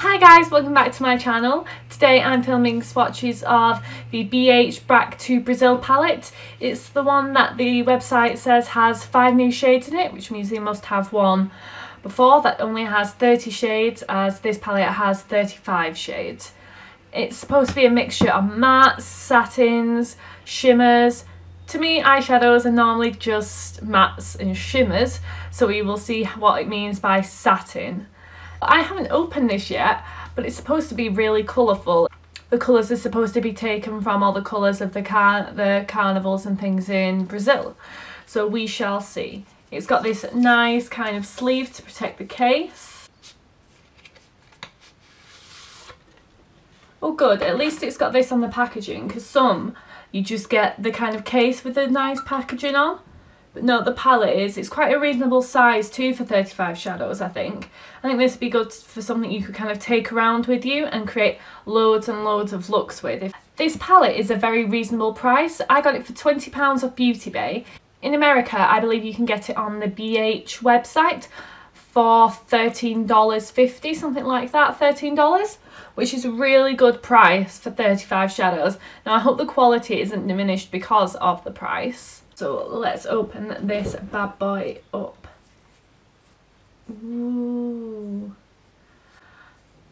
Hi guys, welcome back to my channel. Today I'm filming swatches of the BH Back to Brazil palette. It's the one that the website says has 5 new shades in it, which means they must have one before that only has 30 shades as this palette has 35 shades. It's supposed to be a mixture of mattes, satins, shimmers. To me eyeshadows are normally just mattes and shimmers so we will see what it means by satin. I haven't opened this yet, but it's supposed to be really colourful. The colours are supposed to be taken from all the colours of the, car the carnivals and things in Brazil. So we shall see. It's got this nice kind of sleeve to protect the case. Oh good, at least it's got this on the packaging because some you just get the kind of case with the nice packaging on. No, the palette is, it's quite a reasonable size too for 35 shadows, I think. I think this would be good for something you could kind of take around with you and create loads and loads of looks with. This palette is a very reasonable price. I got it for £20 off Beauty Bay. In America, I believe you can get it on the BH website for $13.50, something like that, $13, which is a really good price for 35 shadows. Now, I hope the quality isn't diminished because of the price. So let's open this bad boy up. Ooh.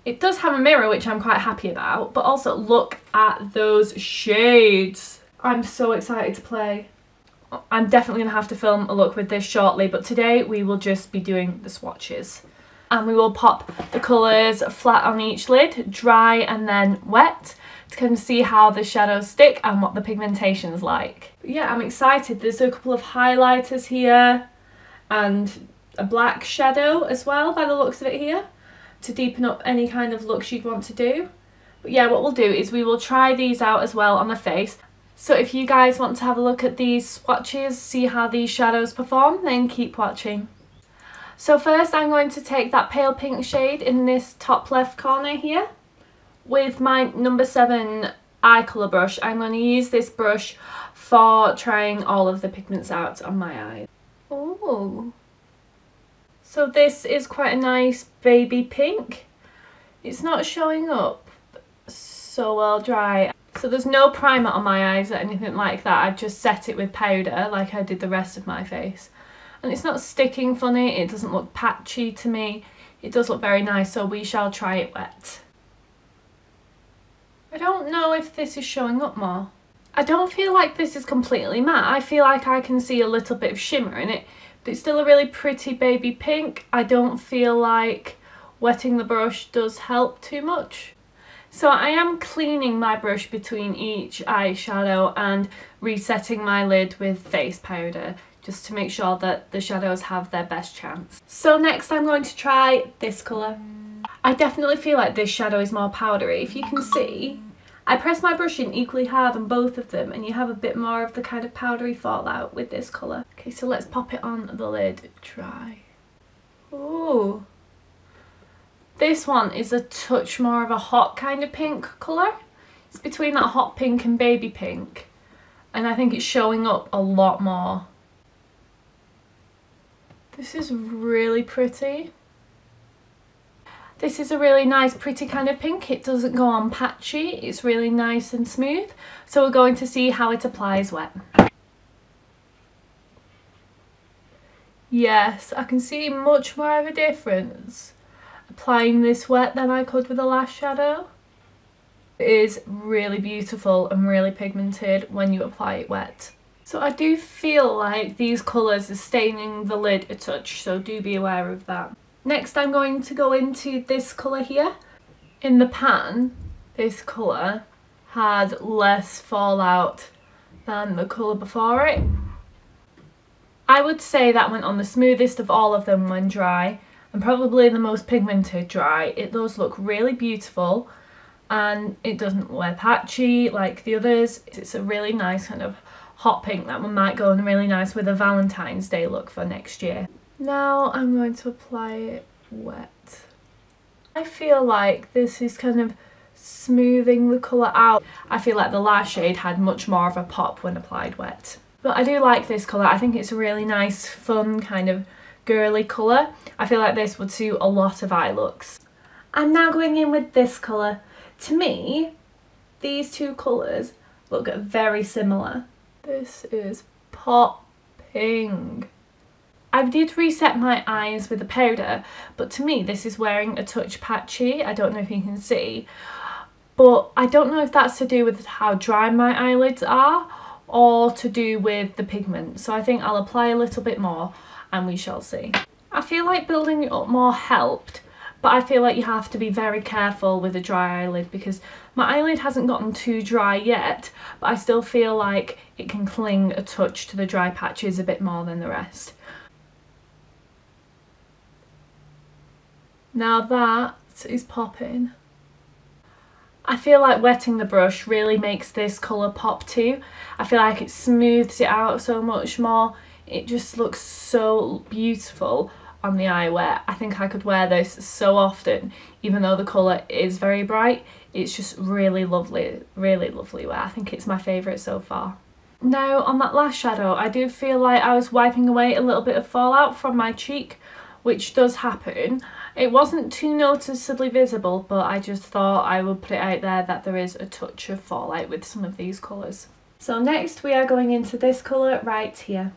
It does have a mirror, which I'm quite happy about, but also look at those shades. I'm so excited to play. I'm definitely going to have to film a look with this shortly, but today we will just be doing the swatches. And we will pop the colours flat on each lid, dry and then wet to kind of see how the shadows stick and what the pigmentation's like. But yeah, I'm excited. There's a couple of highlighters here and a black shadow as well by the looks of it here to deepen up any kind of looks you'd want to do. But yeah, what we'll do is we will try these out as well on the face. So if you guys want to have a look at these swatches, see how these shadows perform, then keep watching. So first I'm going to take that pale pink shade in this top left corner here with my number 7 eye colour brush, I'm going to use this brush for trying all of the pigments out on my eyes. Oh, So this is quite a nice baby pink. It's not showing up so well dry. So there's no primer on my eyes or anything like that. I've just set it with powder like I did the rest of my face. And it's not sticking funny, it doesn't look patchy to me. It does look very nice, so we shall try it wet. I don't know if this is showing up more. I don't feel like this is completely matte. I feel like I can see a little bit of shimmer in it, but it's still a really pretty baby pink. I don't feel like wetting the brush does help too much. So I am cleaning my brush between each eyeshadow and resetting my lid with face powder just to make sure that the shadows have their best chance. So next I'm going to try this colour. I definitely feel like this shadow is more powdery. If you can see, I press my brush in equally hard on both of them and you have a bit more of the kind of powdery fallout with this colour. Okay, so let's pop it on the lid, try. Ooh. This one is a touch more of a hot kind of pink colour. It's between that hot pink and baby pink. And I think it's showing up a lot more. This is really pretty. This is a really nice pretty kind of pink. It doesn't go on patchy. It's really nice and smooth. So we're going to see how it applies wet. Yes, I can see much more of a difference applying this wet than I could with the last shadow. It is really beautiful and really pigmented when you apply it wet. So I do feel like these colours are staining the lid a touch, so do be aware of that. Next I'm going to go into this colour here. In the pan, this colour had less fallout than the colour before it. I would say that went on the smoothest of all of them when dry and probably the most pigmented dry. It does look really beautiful and it doesn't wear patchy like the others. It's a really nice kind of hot pink that one might go in really nice with a Valentine's Day look for next year. Now I'm going to apply it wet. I feel like this is kind of smoothing the colour out. I feel like the last shade had much more of a pop when applied wet. But I do like this colour. I think it's a really nice, fun, kind of girly colour. I feel like this would suit a lot of eye looks. I'm now going in with this colour. To me, these two colours look very similar. This is popping. I did reset my eyes with the powder, but to me this is wearing a touch patchy. I don't know if you can see, but I don't know if that's to do with how dry my eyelids are or to do with the pigment. So I think I'll apply a little bit more and we shall see. I feel like building it up more helped, but I feel like you have to be very careful with a dry eyelid because my eyelid hasn't gotten too dry yet, but I still feel like it can cling a touch to the dry patches a bit more than the rest. Now that is popping. I feel like wetting the brush really makes this colour pop too. I feel like it smooths it out so much more. It just looks so beautiful on the eye where I think I could wear this so often even though the colour is very bright. It's just really lovely, really lovely wear. I think it's my favourite so far. Now on that last shadow I do feel like I was wiping away a little bit of fallout from my cheek which does happen it wasn't too noticeably visible, but I just thought I would put it out there that there is a touch of fallout with some of these colours. So next we are going into this colour right here.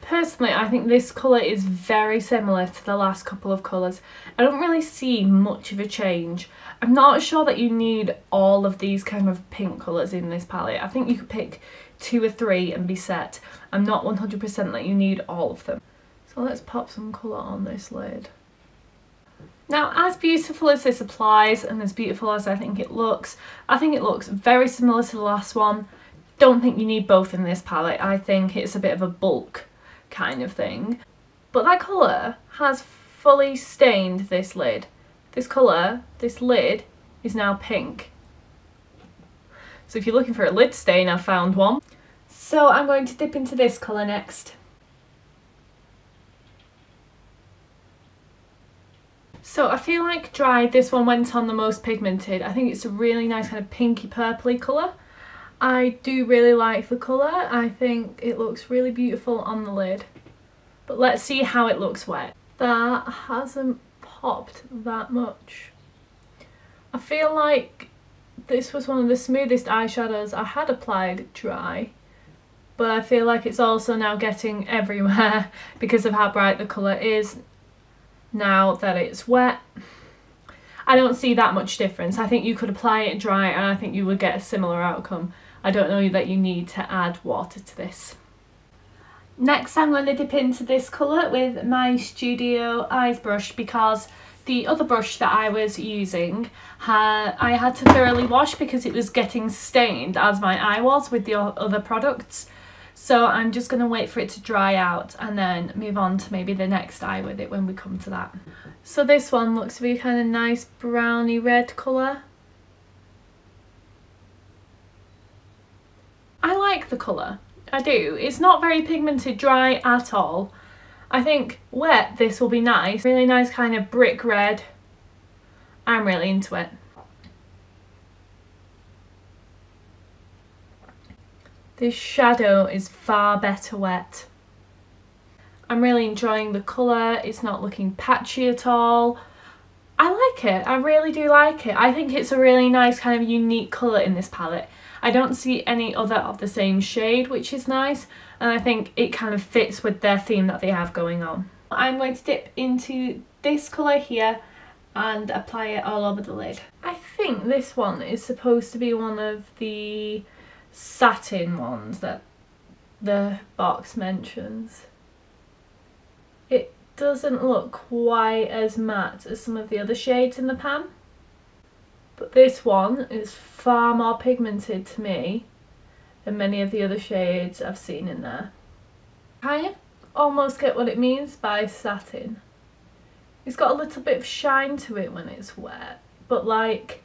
Personally, I think this colour is very similar to the last couple of colours. I don't really see much of a change. I'm not sure that you need all of these kind of pink colours in this palette. I think you could pick two or three and be set. I'm not 100% that you need all of them. Let's pop some colour on this lid. Now as beautiful as this applies and as beautiful as I think it looks, I think it looks very similar to the last one. Don't think you need both in this palette, I think it's a bit of a bulk kind of thing. But that colour has fully stained this lid. This colour, this lid, is now pink. So if you're looking for a lid stain, I've found one. So I'm going to dip into this colour next. So I feel like dry, this one went on the most pigmented. I think it's a really nice kind of pinky purpley colour. I do really like the colour. I think it looks really beautiful on the lid. But let's see how it looks wet. That hasn't popped that much. I feel like this was one of the smoothest eyeshadows I had applied dry. But I feel like it's also now getting everywhere because of how bright the colour is now that it's wet. I don't see that much difference. I think you could apply it dry and I think you would get a similar outcome. I don't know that you need to add water to this. Next I'm going to dip into this colour with my Studio Eyes brush because the other brush that I was using had, I had to thoroughly wash because it was getting stained as my eye was with the other products. So I'm just going to wait for it to dry out and then move on to maybe the next eye with it when we come to that. So this one looks to be kind of nice browny red colour. I like the colour, I do. It's not very pigmented dry at all. I think wet this will be nice, really nice kind of brick red. I'm really into it. This shadow is far better wet. I'm really enjoying the colour, it's not looking patchy at all. I like it, I really do like it. I think it's a really nice kind of unique colour in this palette. I don't see any other of the same shade which is nice and I think it kind of fits with their theme that they have going on. I'm going to dip into this colour here and apply it all over the lid. I think this one is supposed to be one of the satin ones that the box mentions. It doesn't look quite as matte as some of the other shades in the pan. But this one is far more pigmented to me than many of the other shades I've seen in there. I almost get what it means by satin. It's got a little bit of shine to it when it's wet, but like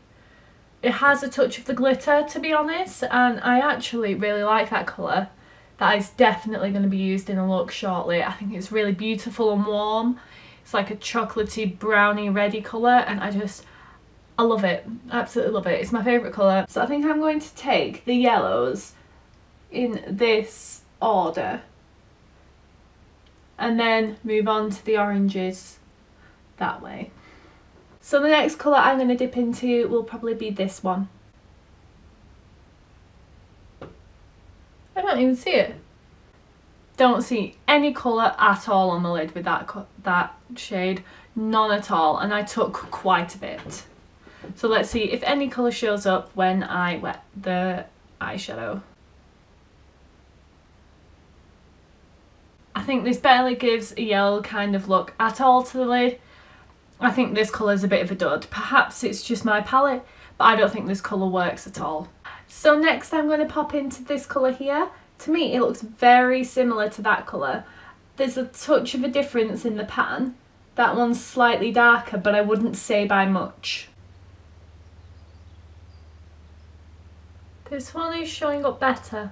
it has a touch of the glitter to be honest and I actually really like that colour. That is definitely going to be used in a look shortly. I think it's really beautiful and warm. It's like a chocolatey brownie ready colour and I just I love it. Absolutely love it. It's my favourite colour. So I think I'm going to take the yellows in this order and then move on to the oranges that way. So the next colour I'm going to dip into will probably be this one. I don't even see it. Don't see any colour at all on the lid with that, that shade. None at all. And I took quite a bit. So let's see if any colour shows up when I wet the eyeshadow. I think this barely gives a yellow kind of look at all to the lid. I think this colour is a bit of a dud. Perhaps it's just my palette, but I don't think this colour works at all. So next I'm going to pop into this colour here. To me it looks very similar to that colour. There's a touch of a difference in the pan. That one's slightly darker, but I wouldn't say by much. This one is showing up better.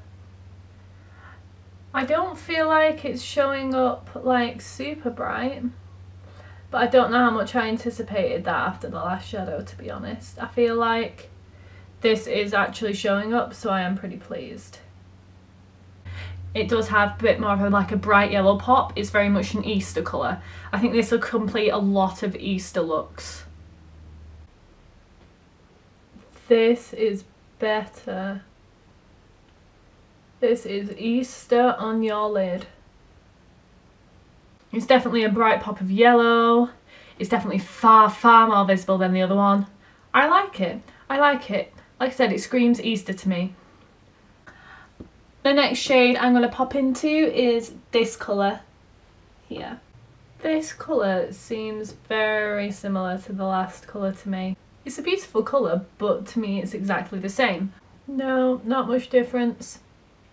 I don't feel like it's showing up like super bright. But I don't know how much I anticipated that after the last shadow to be honest. I feel like this is actually showing up so I am pretty pleased. It does have a bit more of a, like a bright yellow pop. It's very much an Easter colour. I think this will complete a lot of Easter looks. This is better. This is Easter on your lid. It's definitely a bright pop of yellow. It's definitely far, far more visible than the other one. I like it. I like it. Like I said, it screams Easter to me. The next shade I'm going to pop into is this colour here. This colour seems very similar to the last colour to me. It's a beautiful colour, but to me it's exactly the same. No, not much difference.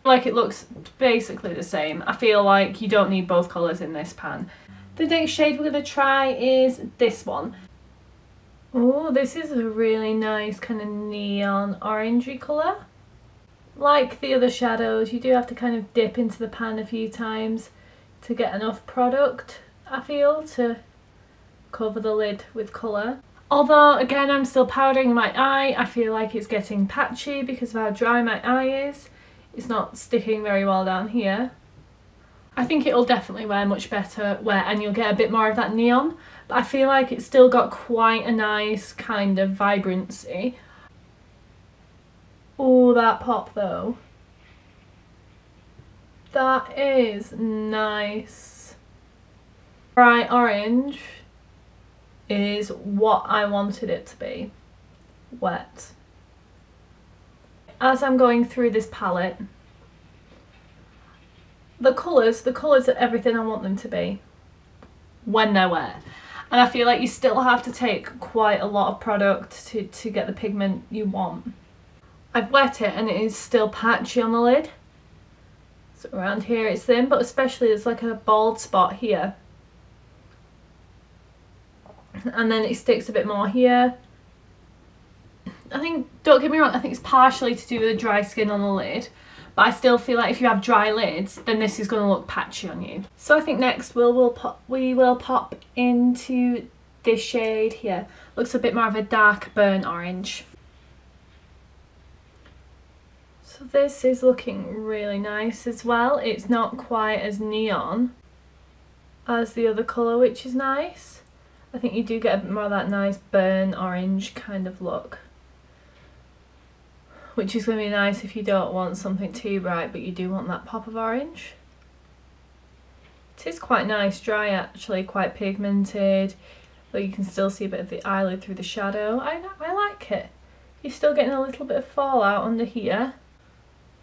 Like it looks basically the same. I feel like you don't need both colours in this pan. The next shade we're going to try is this one. Oh, this is a really nice kind of neon orangey colour. Like the other shadows, you do have to kind of dip into the pan a few times to get enough product, I feel, to cover the lid with colour. Although, again, I'm still powdering my eye, I feel like it's getting patchy because of how dry my eye is. It's not sticking very well down here. I think it'll definitely wear much better where and you'll get a bit more of that neon but I feel like it's still got quite a nice kind of vibrancy. Oh that pop though. That is nice. Bright orange is what I wanted it to be. Wet as I'm going through this palette, the colours, the colours are everything I want them to be when they're wet. And I feel like you still have to take quite a lot of product to, to get the pigment you want. I've wet it and it is still patchy on the lid. So around here it's thin, but especially there's like a bald spot here. And then it sticks a bit more here I think, don't get me wrong, I think it's partially to do with the dry skin on the lid. But I still feel like if you have dry lids, then this is going to look patchy on you. So I think next we'll, we'll pop, we will pop into this shade here. Looks a bit more of a dark burnt orange. So this is looking really nice as well. It's not quite as neon as the other colour, which is nice. I think you do get a bit more of that nice burn orange kind of look which is going to be nice if you don't want something too bright but you do want that pop of orange. It is quite nice, dry actually, quite pigmented, but you can still see a bit of the eyelid through the shadow. I, I like it. You're still getting a little bit of fallout under here.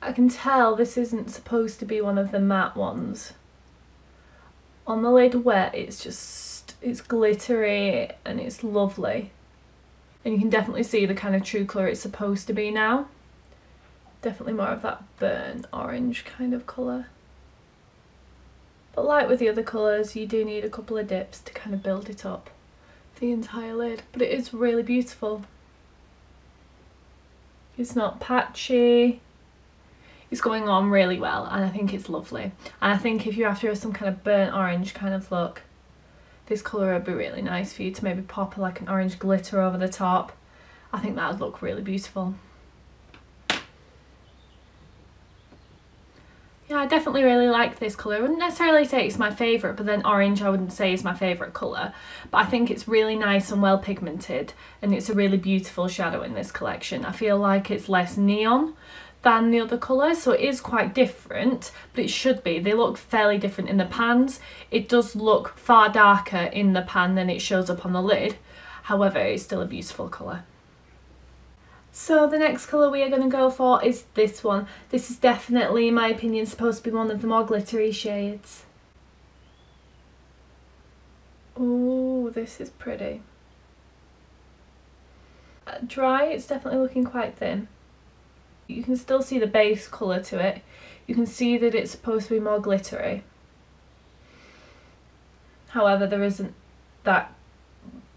I can tell this isn't supposed to be one of the matte ones. On the lid wet, it's just, it's glittery and it's lovely. And you can definitely see the kind of true colour it's supposed to be now definitely more of that burnt orange kind of colour. But like with the other colours, you do need a couple of dips to kind of build it up, the entire lid. But it is really beautiful. It's not patchy. It's going on really well and I think it's lovely. And I think if you're after some kind of burnt orange kind of look, this colour would be really nice for you to maybe pop like an orange glitter over the top. I think that would look really beautiful. Yeah, I definitely really like this colour. I wouldn't necessarily say it's my favourite, but then orange I wouldn't say is my favourite colour. But I think it's really nice and well pigmented and it's a really beautiful shadow in this collection. I feel like it's less neon than the other colours so it is quite different but it should be they look fairly different in the pans it does look far darker in the pan than it shows up on the lid however it's still a beautiful colour so the next colour we are going to go for is this one. This is definitely, in my opinion, supposed to be one of the more glittery shades. Oh, this is pretty. Uh, dry, it's definitely looking quite thin. You can still see the base colour to it. You can see that it's supposed to be more glittery. However, there isn't that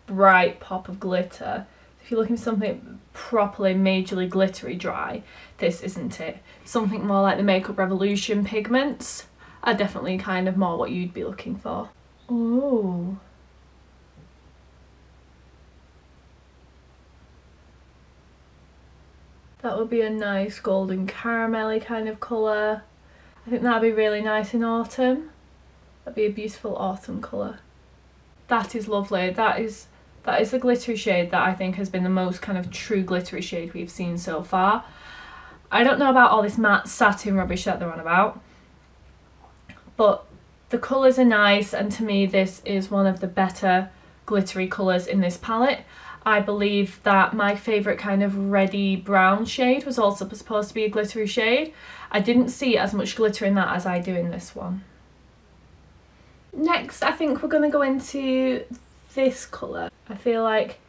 bright pop of glitter if you're looking for something properly majorly glittery dry, this isn't it. Something more like the Makeup Revolution pigments are definitely kind of more what you'd be looking for. Ooh. That would be a nice golden caramelly kind of colour. I think that'd be really nice in autumn. That'd be a beautiful autumn colour. That is lovely. That is that is the glittery shade that I think has been the most kind of true glittery shade we've seen so far. I don't know about all this matte satin rubbish that they're on about, but the colours are nice and to me this is one of the better glittery colours in this palette. I believe that my favourite kind of reddy brown shade was also supposed to be a glittery shade. I didn't see as much glitter in that as I do in this one. Next I think we're going to go into this colour. I feel like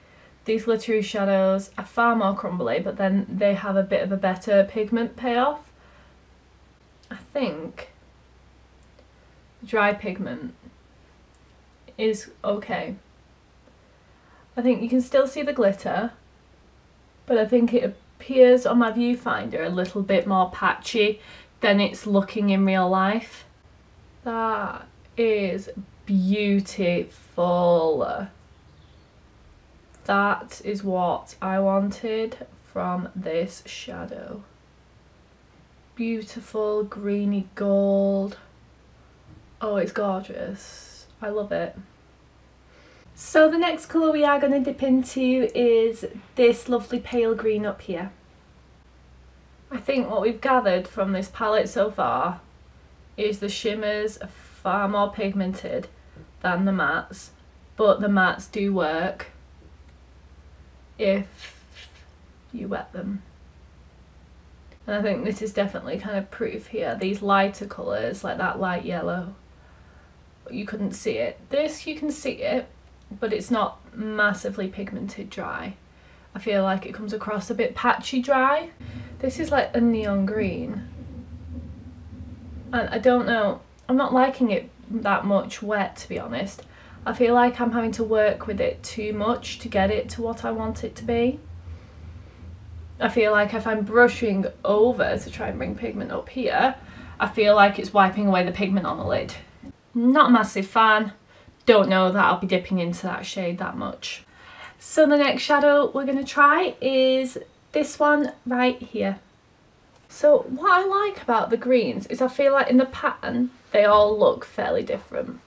these glittery shadows are far more crumbly but then they have a bit of a better pigment payoff. I think dry pigment is okay. I think you can still see the glitter but I think it appears on my viewfinder a little bit more patchy than it's looking in real life. That is beautiful. That is what I wanted from this shadow. Beautiful greeny gold. Oh, it's gorgeous. I love it. So the next colour we are going to dip into is this lovely pale green up here. I think what we've gathered from this palette so far is the shimmers are far more pigmented than the mats, but the mats do work if you wet them. And I think this is definitely kind of proof here. These lighter colours, like that light yellow, you couldn't see it. This, you can see it, but it's not massively pigmented dry. I feel like it comes across a bit patchy dry. This is like a neon green. And I don't know, I'm not liking it that much wet to be honest. I feel like I'm having to work with it too much to get it to what I want it to be. I feel like if I'm brushing over to try and bring pigment up here, I feel like it's wiping away the pigment on the lid. Not a massive fan, don't know that I'll be dipping into that shade that much. So the next shadow we're going to try is this one right here. So what I like about the greens is I feel like in the pattern they all look fairly different.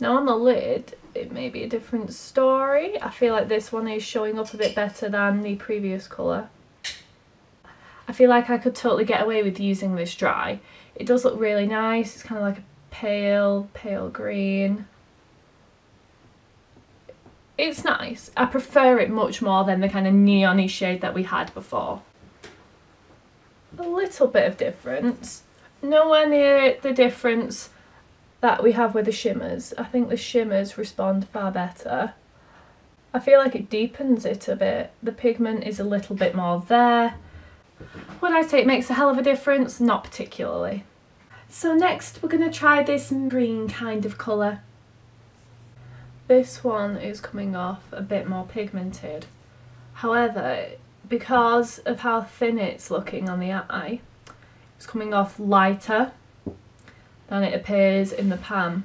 Now on the lid, it may be a different story. I feel like this one is showing up a bit better than the previous colour. I feel like I could totally get away with using this dry. It does look really nice. It's kind of like a pale, pale green. It's nice. I prefer it much more than the kind of neony shade that we had before. A little bit of difference. Nowhere near the difference that we have with the shimmers. I think the shimmers respond far better. I feel like it deepens it a bit. The pigment is a little bit more there. Would I say it makes a hell of a difference? Not particularly. So next we're going to try this green kind of colour. This one is coming off a bit more pigmented. However, because of how thin it's looking on the eye, it's coming off lighter than it appears in the pan.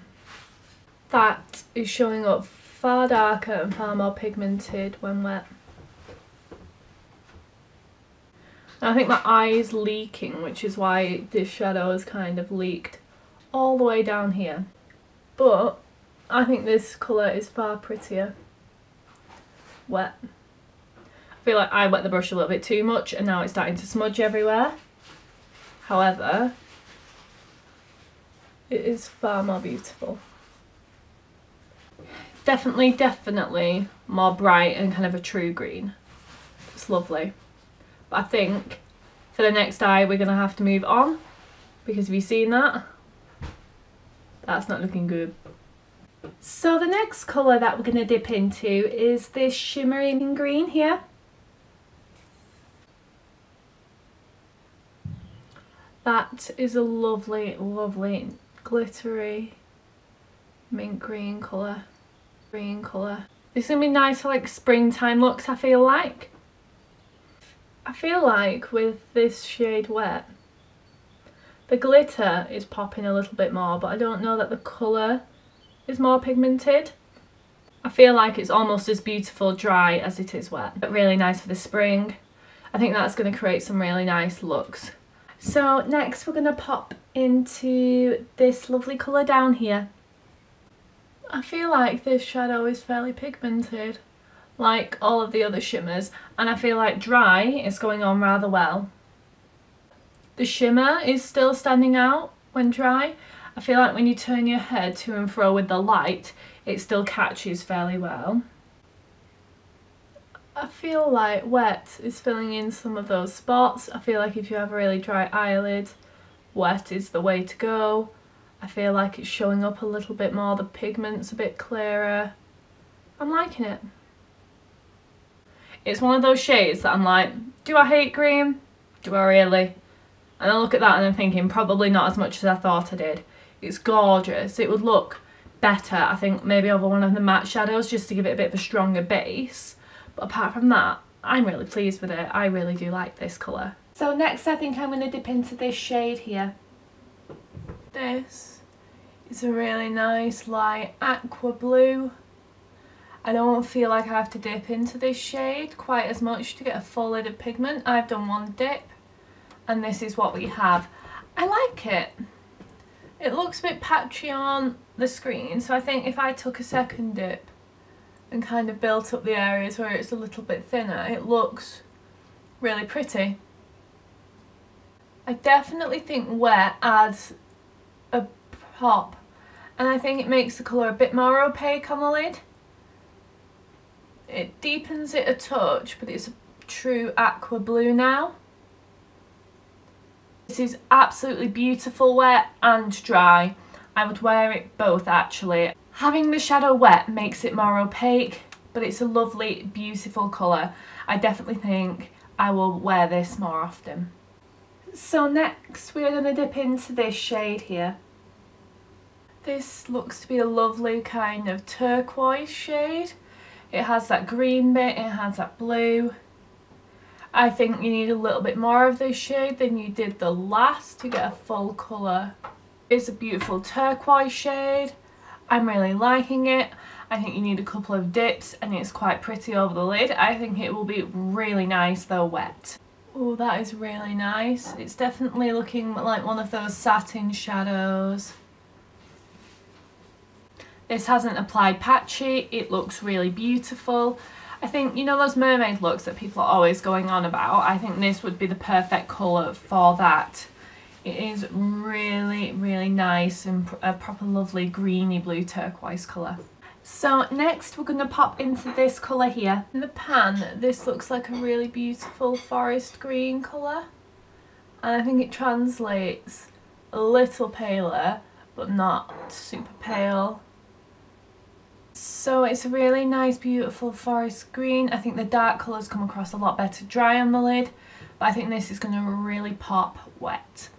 That is showing up far darker and far more pigmented when wet. I think my eye is leaking, which is why this shadow is kind of leaked all the way down here. But I think this colour is far prettier. Wet. I feel like I wet the brush a little bit too much and now it's starting to smudge everywhere. However, it is far more beautiful. Definitely, definitely more bright and kind of a true green. It's lovely. But I think for the next eye we're going to have to move on because have you seen that? That's not looking good. So the next colour that we're going to dip into is this shimmering green here. That is a lovely, lovely, glittery mint green colour. Green colour. This is going to be nice for like springtime looks I feel like. I feel like with this shade wet, the glitter is popping a little bit more, but I don't know that the colour is more pigmented. I feel like it's almost as beautiful dry as it is wet. But really nice for the spring. I think that's going to create some really nice looks. So next we're going to pop into this lovely colour down here. I feel like this shadow is fairly pigmented like all of the other shimmers and I feel like dry is going on rather well. The shimmer is still standing out when dry. I feel like when you turn your head to and fro with the light it still catches fairly well. I feel like wet is filling in some of those spots. I feel like if you have a really dry eyelid, wet is the way to go. I feel like it's showing up a little bit more, the pigment's a bit clearer. I'm liking it. It's one of those shades that I'm like, do I hate green? Do I really? And I look at that and I'm thinking probably not as much as I thought I did. It's gorgeous. It would look better, I think, maybe over one of the matte shadows just to give it a bit of a stronger base. Apart from that, I'm really pleased with it. I really do like this colour. So next I think I'm going to dip into this shade here. This is a really nice light aqua blue. I don't feel like I have to dip into this shade quite as much to get a full lid of pigment. I've done one dip and this is what we have. I like it. It looks a bit patchy on the screen so I think if I took a second dip and kind of built up the areas where it's a little bit thinner it looks really pretty. I definitely think wet adds a pop and I think it makes the colour a bit more opaque on the lid. It deepens it a touch, but it's a true aqua blue now. This is absolutely beautiful wet and dry. I would wear it both actually. Having the shadow wet makes it more opaque, but it's a lovely, beautiful colour. I definitely think I will wear this more often. So next we are going to dip into this shade here. This looks to be a lovely kind of turquoise shade. It has that green bit, it has that blue. I think you need a little bit more of this shade than you did the last to get a full colour. It's a beautiful turquoise shade. I'm really liking it. I think you need a couple of dips and it's quite pretty over the lid. I think it will be really nice though wet. Oh, that is really nice. It's definitely looking like one of those satin shadows. This hasn't applied patchy, it looks really beautiful. I think, you know those mermaid looks that people are always going on about? I think this would be the perfect colour for that. It is really, really nice and a proper lovely greeny blue turquoise colour. So next we're going to pop into this colour here. In the pan, this looks like a really beautiful forest green colour. And I think it translates a little paler, but not super pale. So it's a really nice beautiful forest green. I think the dark colours come across a lot better dry on the lid but I think this is going to really pop wet.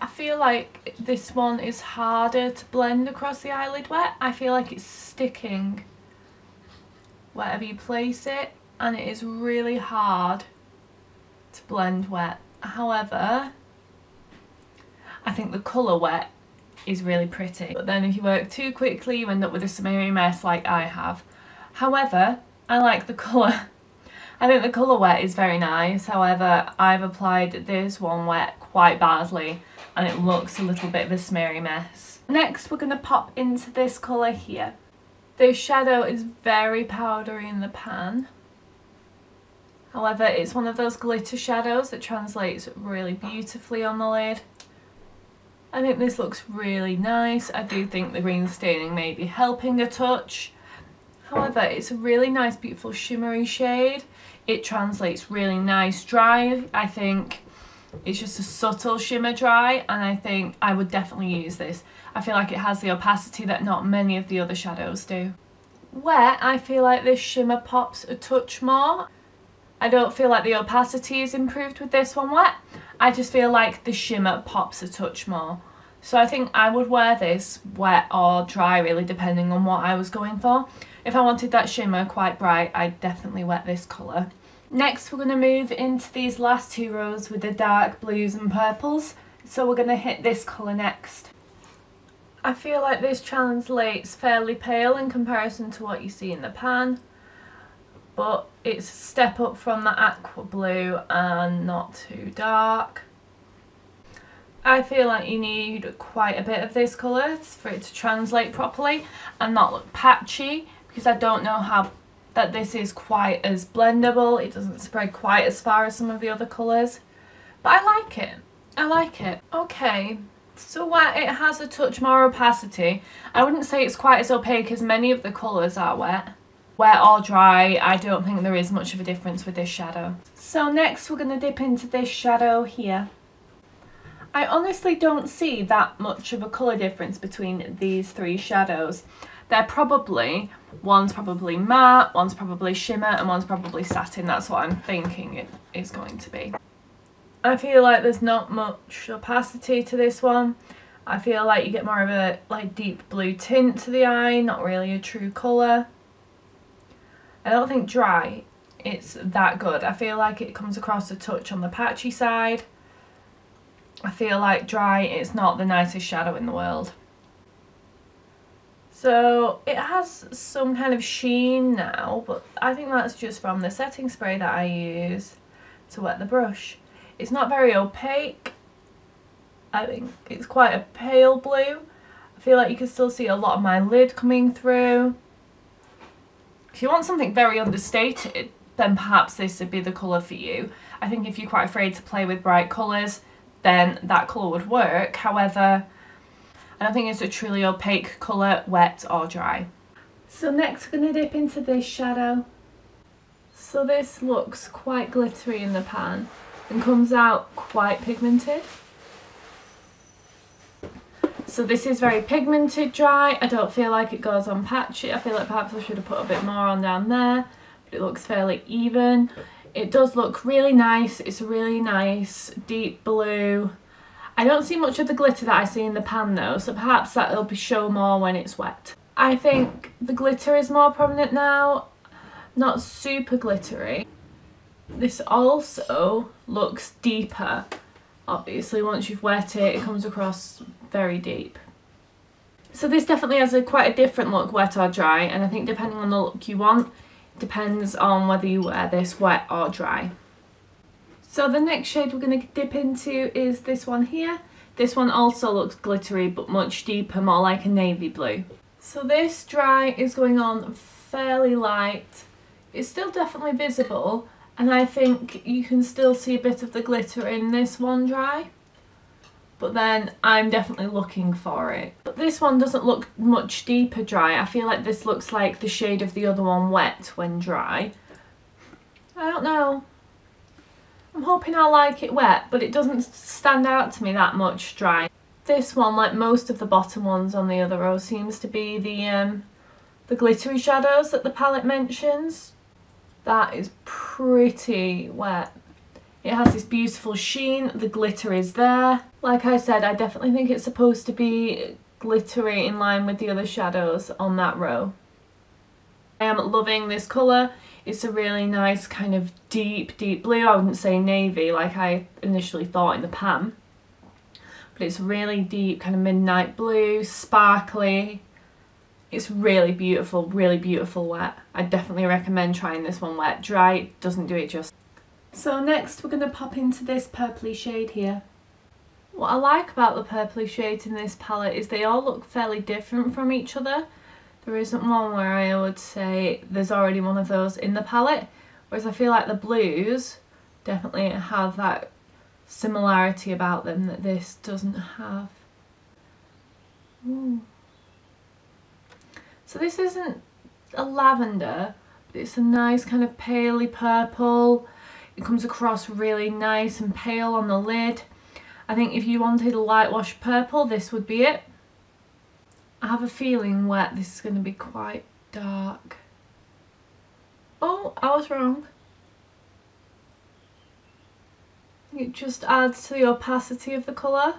I feel like this one is harder to blend across the eyelid wet. I feel like it's sticking wherever you place it and it is really hard to blend wet. However, I think the colour wet is really pretty. But then if you work too quickly, you end up with a smeary mess like I have. However, I like the colour. I think the colour wet is very nice, however I've applied this one wet quite badly and it looks a little bit of a smeary mess. Next we're going to pop into this colour here. This shadow is very powdery in the pan. However, it's one of those glitter shadows that translates really beautifully on the lid. I think this looks really nice. I do think the green staining may be helping a touch. However, it's a really nice, beautiful shimmery shade. It translates really nice dry. I think it's just a subtle shimmer dry and I think I would definitely use this. I feel like it has the opacity that not many of the other shadows do. Wet, I feel like this shimmer pops a touch more. I don't feel like the opacity is improved with this one wet. I just feel like the shimmer pops a touch more. So I think I would wear this wet or dry really depending on what I was going for. If I wanted that shimmer quite bright, I'd definitely wet this colour. Next we're going to move into these last two rows with the dark blues and purples. So we're going to hit this colour next. I feel like this translates fairly pale in comparison to what you see in the pan but it's a step up from the aqua blue and not too dark. I feel like you need quite a bit of this colour for it to translate properly and not look patchy because I don't know how that this is quite as blendable. It doesn't spread quite as far as some of the other colours. But I like it. I like it. Okay, so wet it has a touch more opacity. I wouldn't say it's quite as opaque as many of the colours are wet. Wet or dry, I don't think there is much of a difference with this shadow. So next we're going to dip into this shadow here. I honestly don't see that much of a colour difference between these three shadows. They're probably, one's probably matte, one's probably shimmer and one's probably satin. That's what I'm thinking it is going to be. I feel like there's not much opacity to this one. I feel like you get more of a like deep blue tint to the eye, not really a true colour. I don't think dry it's that good. I feel like it comes across a touch on the patchy side. I feel like dry it's not the nicest shadow in the world. So it has some kind of sheen now, but I think that's just from the setting spray that I use to wet the brush. It's not very opaque. I think it's quite a pale blue. I feel like you can still see a lot of my lid coming through. If you want something very understated, then perhaps this would be the colour for you. I think if you're quite afraid to play with bright colours, then that colour would work. However, I don't think it's a truly opaque colour, wet or dry. So next we're going to dip into this shadow. So this looks quite glittery in the pan and comes out quite pigmented. So this is very pigmented dry. I don't feel like it goes on patchy. I feel like perhaps I should have put a bit more on down there. But it looks fairly even. It does look really nice. It's really nice deep blue. I don't see much of the glitter that I see in the pan though. So perhaps that'll be show more when it's wet. I think the glitter is more prominent now. Not super glittery. This also looks deeper. Obviously once you've wet it, it comes across very deep. So this definitely has a quite a different look, wet or dry, and I think depending on the look you want, depends on whether you wear this wet or dry. So the next shade we're going to dip into is this one here. This one also looks glittery but much deeper, more like a navy blue. So this dry is going on fairly light. It's still definitely visible and I think you can still see a bit of the glitter in this one dry but then I'm definitely looking for it. But this one doesn't look much deeper dry. I feel like this looks like the shade of the other one wet when dry. I don't know. I'm hoping I'll like it wet, but it doesn't stand out to me that much dry. This one, like most of the bottom ones on the other row, seems to be the um, the glittery shadows that the palette mentions. That is pretty wet. It has this beautiful sheen, the glitter is there. Like I said, I definitely think it's supposed to be glittery in line with the other shadows on that row. I am loving this colour. It's a really nice kind of deep, deep blue. I wouldn't say navy like I initially thought in the pan. But it's really deep, kind of midnight blue, sparkly. It's really beautiful, really beautiful wet. I definitely recommend trying this one wet. Dry doesn't do it just. So next we're going to pop into this purpley shade here. What I like about the purpley shades in this palette is they all look fairly different from each other. There isn't one where I would say there's already one of those in the palette, whereas I feel like the blues definitely have that similarity about them that this doesn't have. Ooh. So this isn't a lavender, but it's a nice kind of paley purple. It comes across really nice and pale on the lid. I think if you wanted a light wash purple, this would be it. I have a feeling wet this is going to be quite dark. Oh, I was wrong. It just adds to the opacity of the colour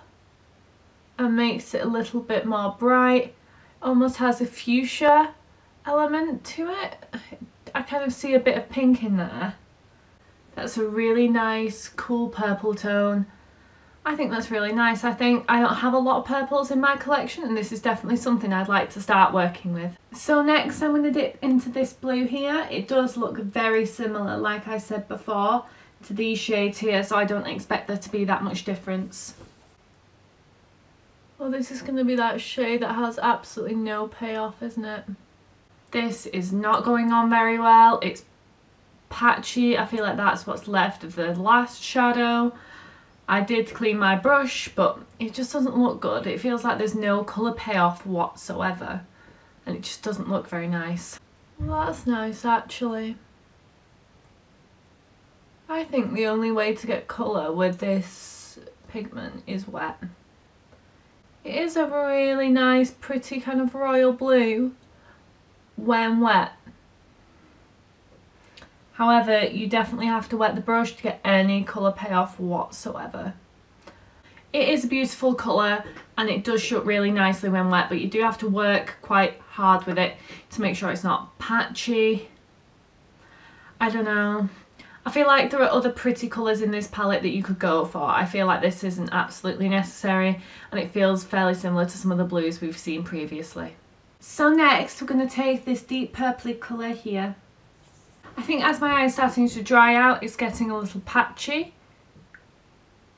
and makes it a little bit more bright. Almost has a fuchsia element to it. I kind of see a bit of pink in there. That's a really nice cool purple tone. I think that's really nice. I think I don't have a lot of purples in my collection and this is definitely something I'd like to start working with. So next I'm going to dip into this blue here. It does look very similar like I said before to these shades here so I don't expect there to be that much difference. Well this is going to be that shade that has absolutely no payoff isn't it? This is not going on very well. It's patchy. I feel like that's what's left of the last shadow. I did clean my brush but it just doesn't look good. It feels like there's no colour payoff whatsoever and it just doesn't look very nice. Well that's nice actually. I think the only way to get colour with this pigment is wet. It is a really nice pretty kind of royal blue when wet However, you definitely have to wet the brush to get any colour payoff whatsoever. It is a beautiful colour and it does show up really nicely when wet, but you do have to work quite hard with it to make sure it's not patchy. I don't know. I feel like there are other pretty colours in this palette that you could go for. I feel like this isn't absolutely necessary and it feels fairly similar to some of the blues we've seen previously. So next we're going to take this deep purpley colour here I think as my eye is starting to dry out, it's getting a little patchy.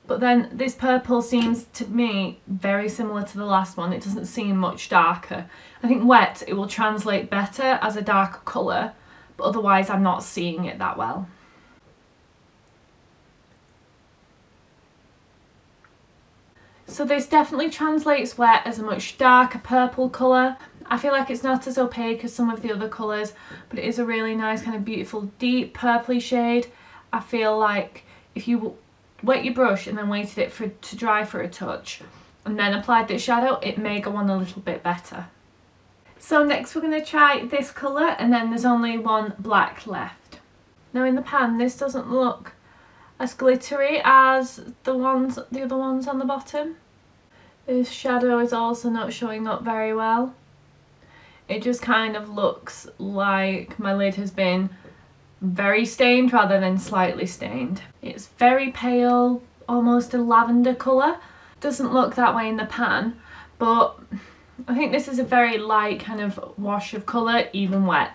But then this purple seems to me very similar to the last one. It doesn't seem much darker. I think wet, it will translate better as a darker colour, but otherwise I'm not seeing it that well. So this definitely translates wet as a much darker purple colour. I feel like it's not as opaque as some of the other colours, but it is a really nice kind of beautiful deep purpley shade. I feel like if you wet your brush and then waited it for to dry for a touch and then applied this shadow, it may go on a little bit better. So next we're going to try this colour and then there's only one black left. Now in the pan this doesn't look as glittery as the ones, the other ones on the bottom. This shadow is also not showing up very well. It just kind of looks like my lid has been very stained rather than slightly stained. It's very pale, almost a lavender colour. Doesn't look that way in the pan, but I think this is a very light kind of wash of colour, even wet.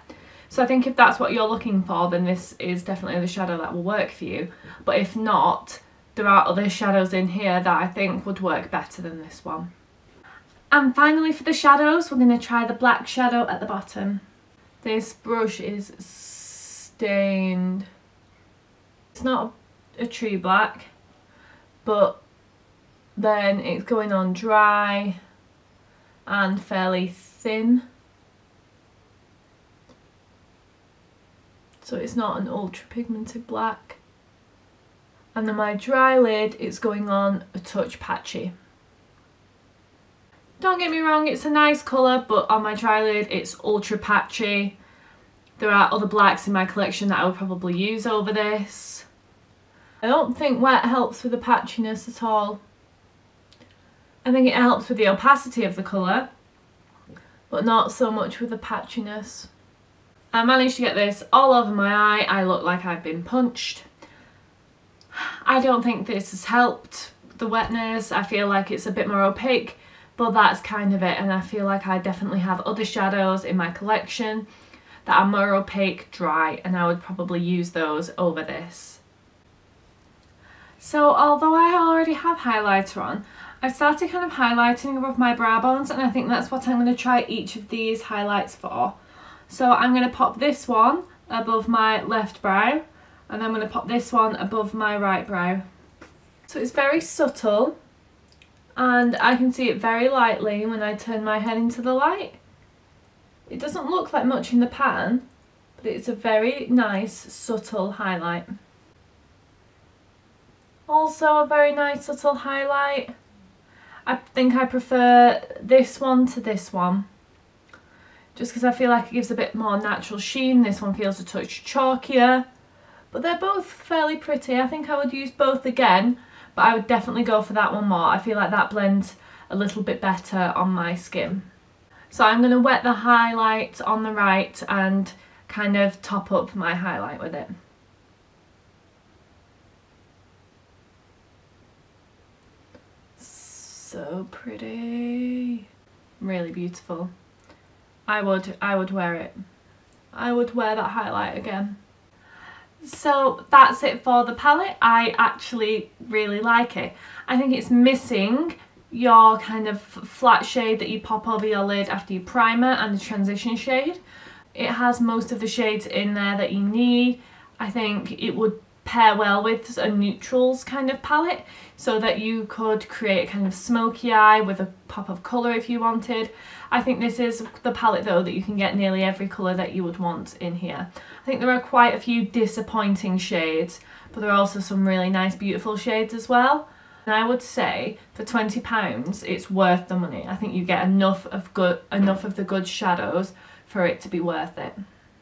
So I think if that's what you're looking for, then this is definitely the shadow that will work for you. But if not, there are other shadows in here that I think would work better than this one. And finally for the shadows, we're going to try the black shadow at the bottom. This brush is stained. It's not a true black, but then it's going on dry and fairly thin. So it's not an ultra pigmented black. And then my dry lid is going on a touch patchy. Don't get me wrong, it's a nice colour, but on my dry lid it's ultra patchy. There are other blacks in my collection that I would probably use over this. I don't think wet helps with the patchiness at all. I think it helps with the opacity of the colour, but not so much with the patchiness. I managed to get this all over my eye. I look like I've been punched. I don't think this has helped the wetness. I feel like it's a bit more opaque but that's kind of it and I feel like I definitely have other shadows in my collection that are more opaque dry and I would probably use those over this. So although I already have highlighter on, I've started kind of highlighting above my brow bones and I think that's what I'm going to try each of these highlights for. So I'm going to pop this one above my left brow and I'm going to pop this one above my right brow. So it's very subtle and I can see it very lightly when I turn my head into the light. It doesn't look like much in the pan, but it's a very nice subtle highlight. Also a very nice subtle highlight. I think I prefer this one to this one. Just because I feel like it gives a bit more natural sheen. This one feels a touch chalkier. But they're both fairly pretty. I think I would use both again. But I would definitely go for that one more. I feel like that blends a little bit better on my skin. So I'm going to wet the highlight on the right and kind of top up my highlight with it. so pretty. Really beautiful. I would I would wear it. I would wear that highlight again. So that's it for the palette. I actually really like it. I think it's missing your kind of flat shade that you pop over your lid after you primer and the transition shade. It has most of the shades in there that you need. I think it would pair well with a neutrals kind of palette so that you could create a kind of smoky eye with a pop of colour if you wanted. I think this is the palette though that you can get nearly every colour that you would want in here. I think there are quite a few disappointing shades but there are also some really nice beautiful shades as well. And I would say for £20 it's worth the money. I think you get enough of good enough of the good shadows for it to be worth it.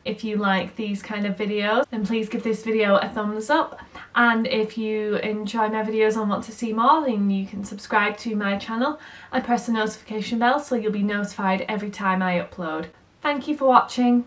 If you like these kind of videos, then please give this video a thumbs up. And if you enjoy my videos and want to see more, then you can subscribe to my channel and press the notification bell so you'll be notified every time I upload. Thank you for watching.